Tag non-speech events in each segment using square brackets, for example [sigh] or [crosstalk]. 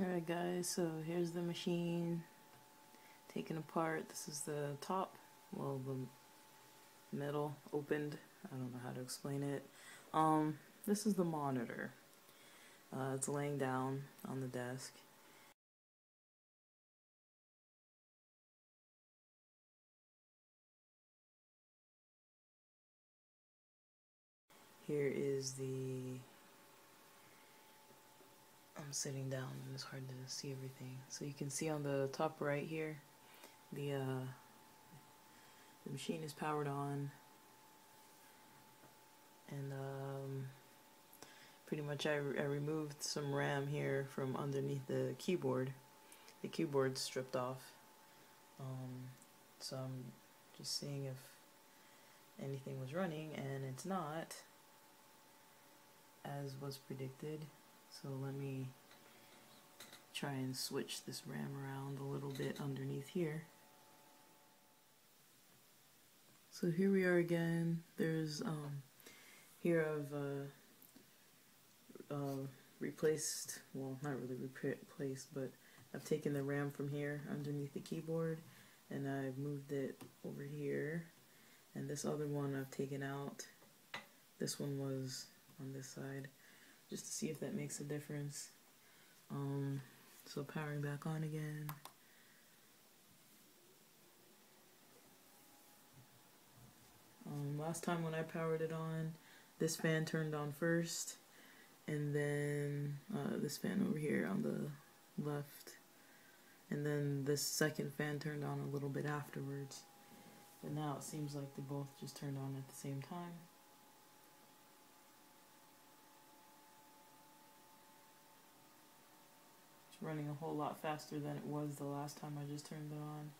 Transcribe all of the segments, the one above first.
Alright guys, so here's the machine taken apart. This is the top, well the middle opened. I don't know how to explain it. Um, this is the monitor. Uh, it's laying down on the desk. Here is the I'm sitting down and it's hard to see everything. So you can see on the top right here, the uh, the machine is powered on, and um, pretty much I, I removed some RAM here from underneath the keyboard. The keyboard's stripped off, um, so I'm just seeing if anything was running, and it's not, as was predicted. So let me try and switch this RAM around a little bit underneath here. So here we are again. There's um, here I've uh, uh, replaced, well not really replaced, but I've taken the RAM from here underneath the keyboard and I've moved it over here and this other one I've taken out. This one was on this side just to see if that makes a difference. Um, so powering back on again. Um, last time when I powered it on, this fan turned on first, and then uh, this fan over here on the left, and then this second fan turned on a little bit afterwards. But now it seems like they both just turned on at the same time. Running a whole lot faster than it was the last time I just turned it on.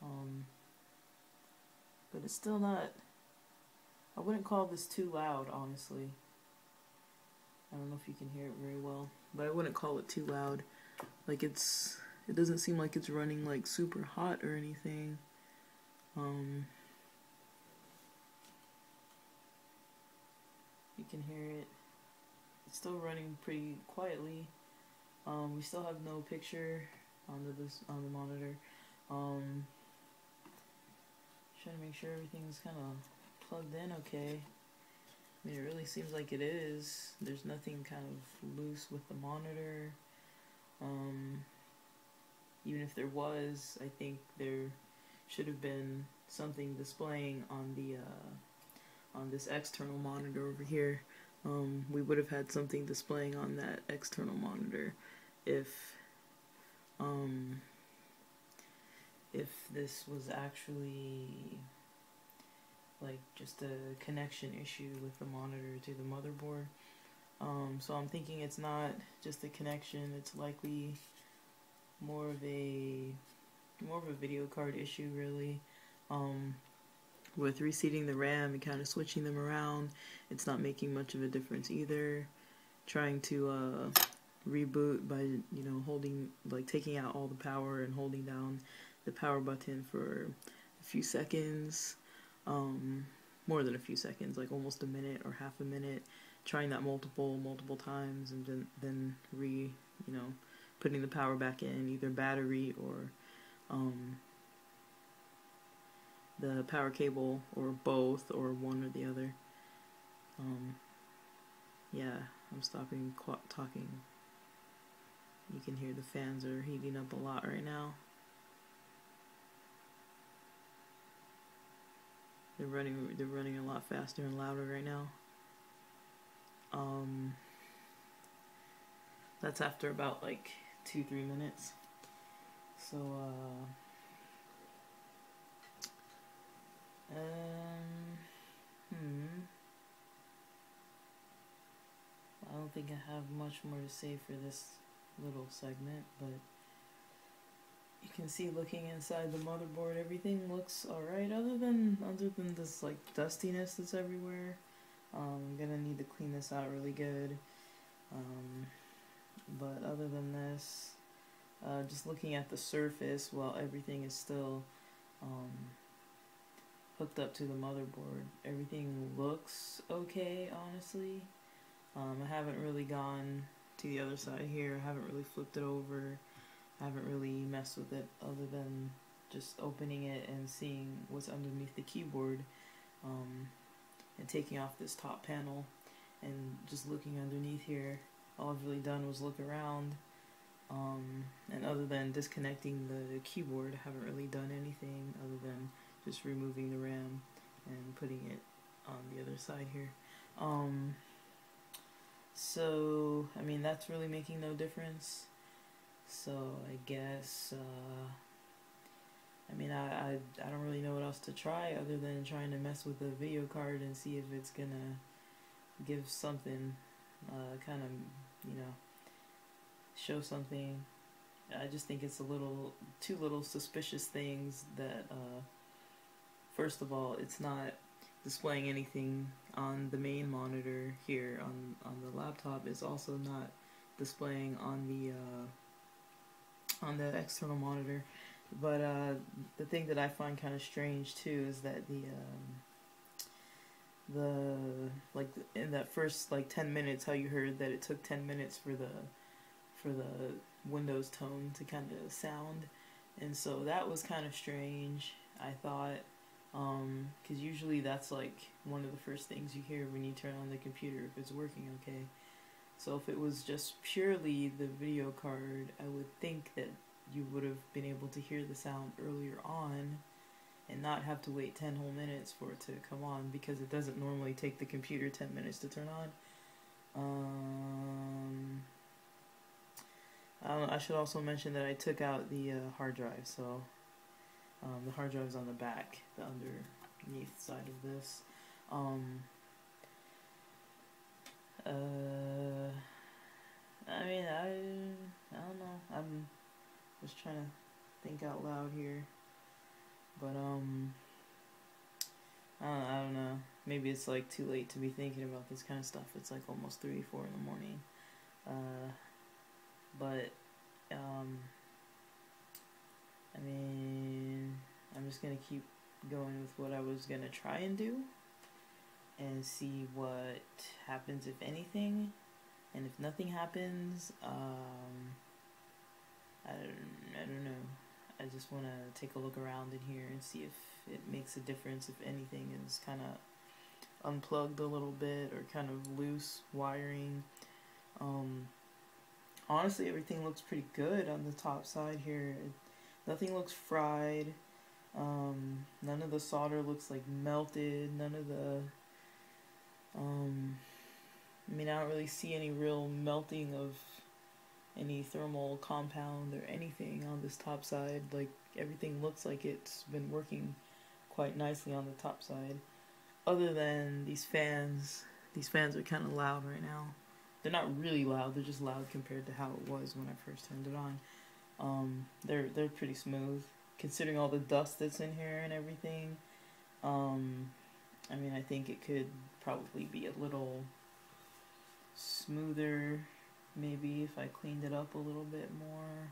Um, but it's still not, I wouldn't call this too loud, honestly. I don't know if you can hear it very well, but I wouldn't call it too loud. Like it's, it doesn't seem like it's running like super hot or anything. Um, You can hear it. It's still running pretty quietly. Um, we still have no picture on the on the monitor. Um, trying to make sure everything's kind of plugged in okay. I mean, it really seems like it is. There's nothing kind of loose with the monitor. Um, even if there was, I think there should have been something displaying on the uh, on this external monitor over here. Um, we would have had something displaying on that external monitor if um, if this was actually like just a connection issue with the monitor to the motherboard. Um, so I'm thinking it's not just a connection, it's likely more of a more of a video card issue really. Um, with reseating the RAM and kind of switching them around, it's not making much of a difference either. Trying to uh, reboot by, you know, holding, like taking out all the power and holding down the power button for a few seconds, um, more than a few seconds, like almost a minute or half a minute, trying that multiple, multiple times and then, then re, you know, putting the power back in, either battery or um, the power cable or both or one or the other. Um, yeah, I'm stopping talking. You can hear the fans are heating up a lot right now. They're running. They're running a lot faster and louder right now. Um, that's after about like two, three minutes. So, uh, Um, hmm. I don't think I have much more to say for this little segment, but you can see looking inside the motherboard, everything looks alright other than other than this like dustiness that's everywhere. Um, I'm gonna need to clean this out really good. Um, but other than this, uh, just looking at the surface, while everything is still um, hooked up to the motherboard. Everything looks okay, honestly. Um, I haven't really gone to the other side here. I haven't really flipped it over. I haven't really messed with it other than just opening it and seeing what's underneath the keyboard um, and taking off this top panel and just looking underneath here. All I've really done was look around um, and other than disconnecting the keyboard, I haven't really done anything other than just removing the RAM and putting it on the other side here. Um, so, I mean, that's really making no difference. So, I guess, uh, I mean, I, I, I don't really know what else to try other than trying to mess with the video card and see if it's gonna give something, uh, kind of, you know, show something. I just think it's a little, two little suspicious things that, uh, first of all, it's not displaying anything on the main monitor here on, on the laptop. is also not displaying on the, uh, on the external monitor. But, uh, the thing that I find kind of strange too is that the, um, the like in that first like 10 minutes how you heard that it took 10 minutes for the for the Windows tone to kind of sound. And so that was kind of strange, I thought, because um, usually that's like one of the first things you hear when you turn on the computer if it's working okay. So if it was just purely the video card, I would think that you would have been able to hear the sound earlier on and not have to wait 10 whole minutes for it to come on because it doesn't normally take the computer 10 minutes to turn on. Um, um, I should also mention that I took out the uh, hard drive, so um, the hard drive is on the back, the underneath side of this. Um, uh, I mean, I, I don't know. I'm just trying to think out loud here, but um, I don't, I don't know. Maybe it's like too late to be thinking about this kind of stuff. It's like almost three, four in the morning. Uh, but um, I mean, Just gonna keep going with what I was gonna try and do and see what happens if anything and if nothing happens um, I, don't, I don't know I just want to take a look around in here and see if it makes a difference if anything is kind of unplugged a little bit or kind of loose wiring um, honestly everything looks pretty good on the top side here. Nothing looks fried. Um, none of the solder looks like melted. None of the, um, I mean, I don't really see any real melting of any thermal compound or anything on this top side. Like, everything looks like it's been working quite nicely on the top side. Other than these fans. These fans are kind of loud right now. They're not really loud. They're just loud compared to how it was when I first turned it on. Um, they're they're pretty smooth considering all the dust that's in here and everything. Um, I mean, I think it could probably be a little smoother, maybe if I cleaned it up a little bit more.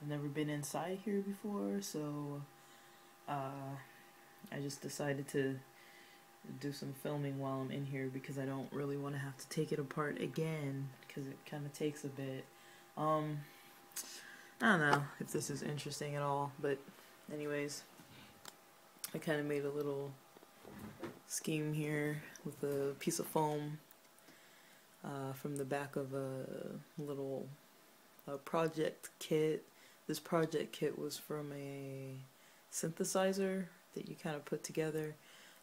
I've never been inside here before, so uh, I just decided to do some filming while I'm in here because I don't really want to have to take it apart again because it kind of takes a bit. Um, I don't know if this is interesting at all, but anyways, I kind of made a little scheme here with a piece of foam uh, from the back of a little project kit. This project kit was from a synthesizer that you kind of put together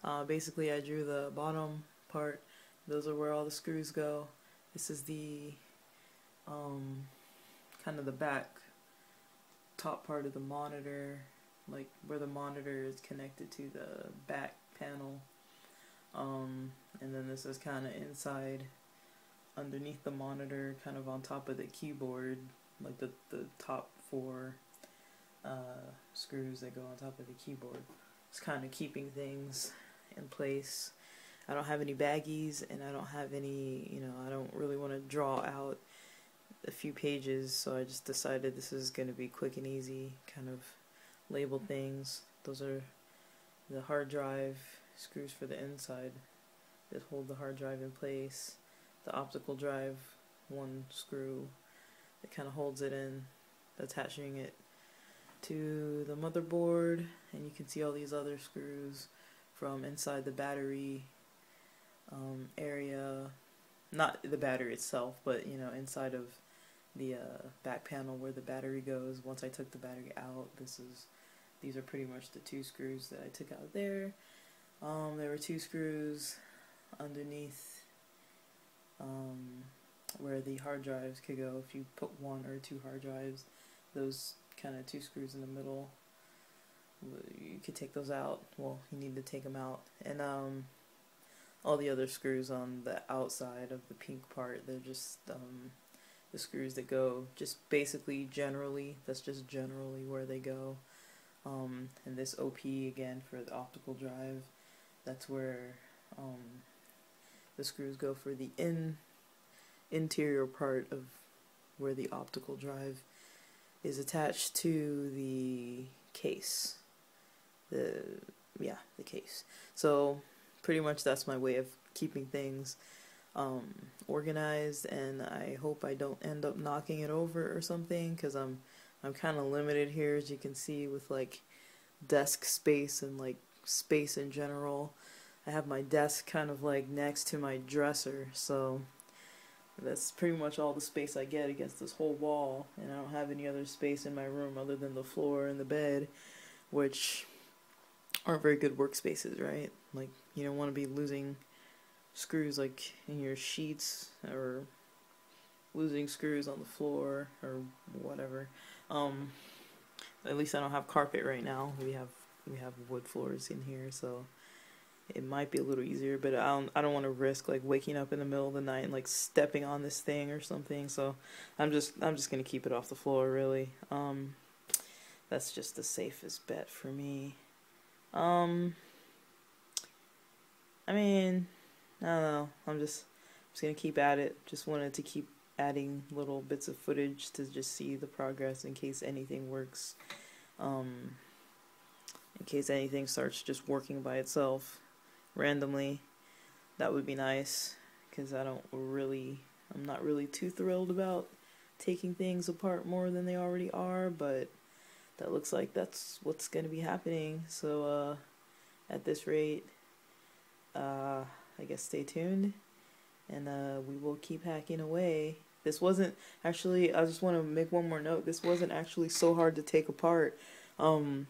uh, basically, I drew the bottom part. Those are where all the screws go. This is the um, kind of the back top part of the monitor, like where the monitor is connected to the back panel. Um, and then this is kind of inside underneath the monitor, kind of on top of the keyboard, like the, the top four uh, screws that go on top of the keyboard. It's kind of keeping things in place. I don't have any baggies and I don't have any, you know, I don't really want to draw out a few pages, so I just decided this is going to be quick and easy, kind of label things. Those are the hard drive screws for the inside that hold the hard drive in place. The optical drive, one screw that kind of holds it in, attaching it to the motherboard, and you can see all these other screws from inside the battery um, area. Not the battery itself, but you know, inside of the uh, back panel where the battery goes. Once I took the battery out, this is these are pretty much the two screws that I took out there. Um, there were two screws underneath um, where the hard drives could go. If you put one or two hard drives, those kind of two screws in the middle, you could take those out. Well, you need to take them out. And um, all the other screws on the outside of the pink part, they're just um, the screws that go just basically generally, that's just generally where they go. Um, and this OP again for the optical drive, that's where um, the screws go for the in interior part of where the optical drive is attached to the case. The yeah, the case. So pretty much that's my way of keeping things um, organized, and I hope I don't end up knocking it over or something because I'm I'm kind of limited here, as you can see, with like desk space and like space in general. I have my desk kind of like next to my dresser, so that's pretty much all the space I get against this whole wall, and I don't have any other space in my room other than the floor and the bed, which aren't very good workspaces, right? Like, you don't want to be losing screws like in your sheets or losing screws on the floor or whatever. Um, at least I don't have carpet right now. We have we have wood floors in here, so it might be a little easier, but I don't I don't want to risk like waking up in the middle of the night and like stepping on this thing or something. So I'm just I'm just gonna keep it off the floor really. Um, that's just the safest bet for me. Um, I mean, I don't know. I'm just just gonna keep at it. Just wanted to keep adding little bits of footage to just see the progress in case anything works. Um, in case anything starts just working by itself randomly. That would be nice because I don't really, I'm not really too thrilled about taking things apart more than they already are, but that looks like that's what's going to be happening. So, uh, at this rate, uh, I guess stay tuned and uh, we will keep hacking away. This wasn't actually, I just want to make one more note. This wasn't actually so hard to take apart. Um,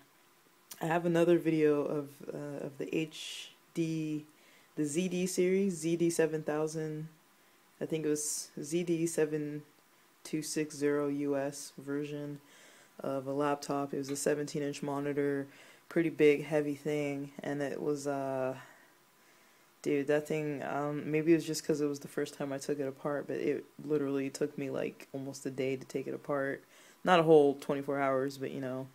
I have another video of uh, of the HP, the ZD series, ZD seven thousand, I think it was ZD seven two six zero US version of a laptop. It was a seventeen inch monitor, pretty big, heavy thing, and it was uh dude that thing um maybe it was just because it was the first time i took it apart but it literally took me like almost a day to take it apart not a whole 24 hours but you know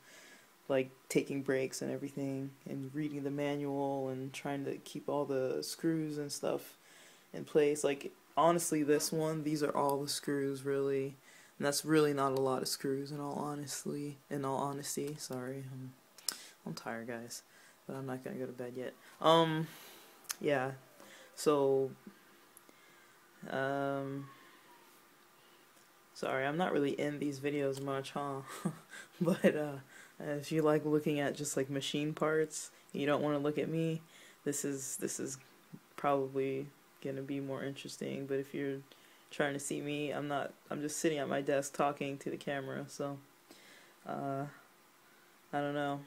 like taking breaks and everything and reading the manual and trying to keep all the screws and stuff in place. Like honestly this one, these are all the screws really. And that's really not a lot of screws in all honestly in all honesty. Sorry. I'm I'm tired guys. But I'm not gonna go to bed yet. Um yeah. So um sorry, I'm not really in these videos much, huh? [laughs] but uh if you like looking at just like machine parts, you don't want to look at me, this is this is probably gonna be more interesting. But if you're trying to see me, I'm not. I'm just sitting at my desk talking to the camera. So, uh, I don't know.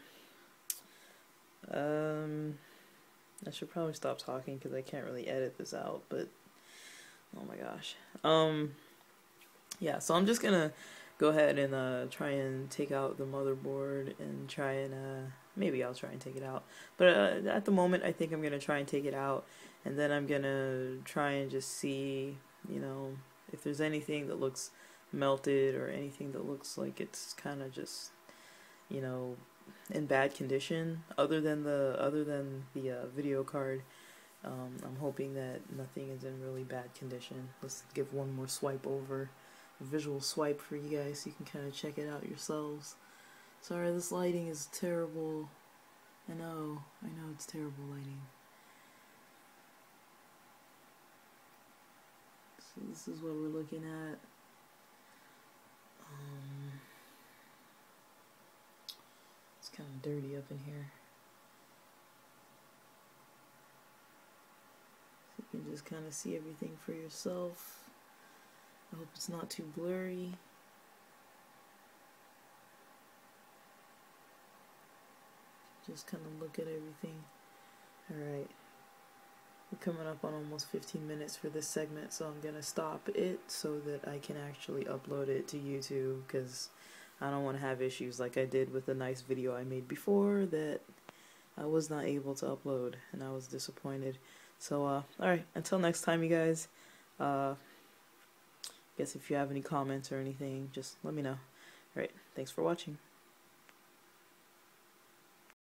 Um, I should probably stop talking because I can't really edit this out. But oh my gosh. Um, yeah. So I'm just gonna go ahead and uh, try and take out the motherboard and try and uh, maybe I'll try and take it out. But uh, at the moment, I think I'm gonna try and take it out, and then I'm gonna try and just see, you know, if there's anything that looks melted or anything that looks like it's kind of just, you know, in bad condition. Other than the other than the uh, video card. Um, I'm hoping that nothing is in really bad condition. Let's give one more swipe over a visual swipe for you guys so you can kind of check it out yourselves. Sorry, this lighting is terrible. I know, I know it's terrible lighting. So this is what we're looking at. Um, it's kind of dirty up in here. So you can just kind of see everything for yourself. I hope it's not too blurry. Just kind of look at everything. Alright. We're coming up on almost 15 minutes for this segment, so I'm going to stop it so that I can actually upload it to YouTube because I don't want to have issues like I did with the nice video I made before that I was not able to upload and I was disappointed. So, uh, alright, until next time, you guys. Uh, guess if you have any comments or anything, just let me know. Alright, thanks for watching.